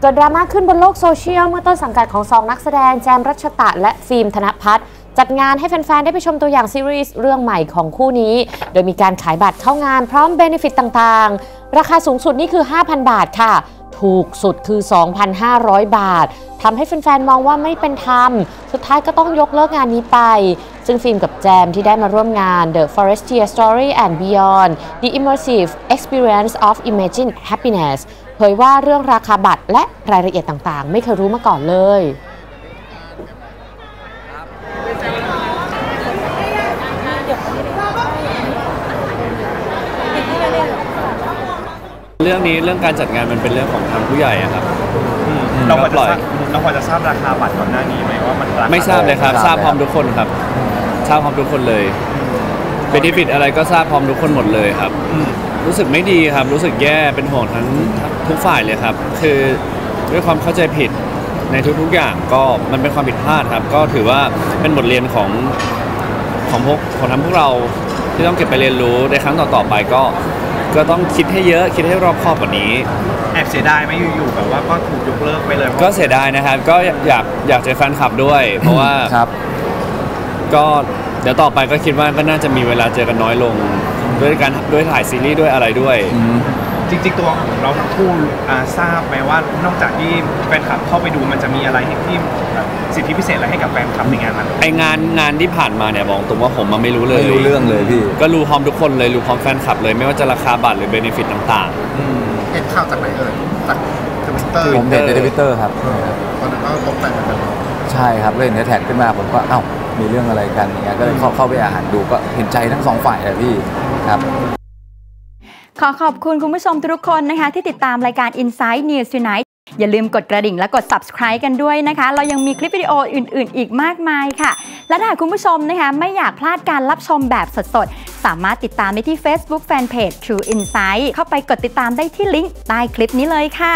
เกิดดราม่าขึ้นบนโลกโซเชียลเมื่อต้นสังกัดของสองนักแสดงแจมรัชตะและฟิล์มธนพัฒน์จัดงานให้แฟน ๆ ได้ไปชมตัวอย่างซีรีส์เรื่องใหม่ของคู่นี้ โดยมีการขายบัตรเข้างานพร้อม benefit ต่างๆ ราคาสูงสุดนี่คือ 5,000 บาทค่ะ ถูกสุดคือ 2,500 บาททำให้แฟน ๆ มองว่าไม่เป็นธรรม สุดท้ายก็ต้องยกเลิกงานนี้ไป ซึ่งฟิล์มกับแจมที่ได้มาร่วมงาน The Forestier Story and Beyond The Immersive Experience of Imagine Happiness เผยว่าเรื่องราคาบัตรและรายละเอียดต่างๆ ไม่เคยรู้มาก่อนเลยเรื่องนี้เรื่องการจัดงานมันเป็นเรื่องของทางผู้ใหญ่อะครับเราพอก็ปล่จะอยทราบเราพอจะทราบราคาบัตรก่อนหน้านี้ไหมว่ามันราคาไม่ทราบเลยครับไม่ททราราบบพร้อมทุกคนครับทราบพร้อมทุกคนเลยเบนฟิตอะไรก็ทราบพร้อมทุกคนหมดเลยครับ รู้สึกไม่ดีครับ รู้สึกแย่เป็นห่วงทั้งทุกฝ่ายเลยครับ คือด้วยความเข้าใจผิดในทุกๆอย่างก็มันเป็นความผิดพลาดครับ ก็ถือว่าเป็นบทเรียนของของพวกของทั้งพวกเราที่ต้องเก็บไปเรียนรู้ในครั้งต่อๆไปก็ก็ต้องคิดให้เยอะคิดให้รอบคอบกว่านี้ แอบเสียดายไหมอยู่ๆแบบว่าก็ถูกยกเลิกไปเลยก็เสียดายนะครับ ก็อยากอยากเจอแฟนคลับด้วย เพราะว่าครับ ก็เดี๋ยวต่อไปก็คิดว่าก็น่าจะมีเวลาเจอกันน้อยลง ด้วยการด้วยถ่ายซีรีส์ด้วยอะไรด้วยอืมจริงๆตัวของเราทั้งคู่อ่าทราบไหมว่านอกจากที่แฟนคลับเข้าไปดูมันจะมีอะไรให้ที่แบบสิทธิพิเศษอะไรให้กับแฟนคลับในงานนั้นไองานงานที่ผ่านมาเนี่ยบอกตรงว่าผมมาไม่รู้เลย ไม่รู้เรื่องเลยพี่ ก็รู้พร้อมทุกคนเลยรู้พร้อมแฟนคลับเลยไม่ว่าจะราคาบัตรหรือเบนฟิตต่างเห็นข่าวจากไหนเอ่ยจากทวิตเตอร์ผมเห็นในทวิตเตอร์ครับ ตอนนั้นก็ตกใจเหมือนกันเนาะใช่ครับเล่นในแท็กขึ้นมาผมก็เอ้า มีเรื่องอะไรกันอย่างเงี้ยก็เลยเข้าเข้าไปอ่านดูก็เห็นใจทั้งสองฝ่ายเลยพี่ครับขอขอบคุณคุณผู้ชมทุกคนนะคะที่ติดตามรายการ Inside News Tonight อย่าลืมกดกระดิ่งและกด subscribe กันด้วยนะคะ เรายังมีคลิปวิดีโออื่น ๆ อีกมากมายค่ะ และถ้าหากคุณผู้ชมนะคะไม่อยากพลาดการรับชมแบบสด ๆ สามารถติดตามได้ที่ Facebook Fanpage True Insight เข้าไปกดติดตามได้ที่ลิงก์ใต้คลิปนี้เลยค่ะ